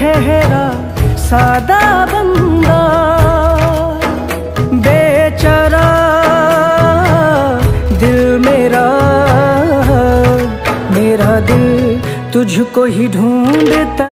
ठहरा सादा बंदा बेचारा दिल मेरा मेरा दिल तुझको ही ढूंढता।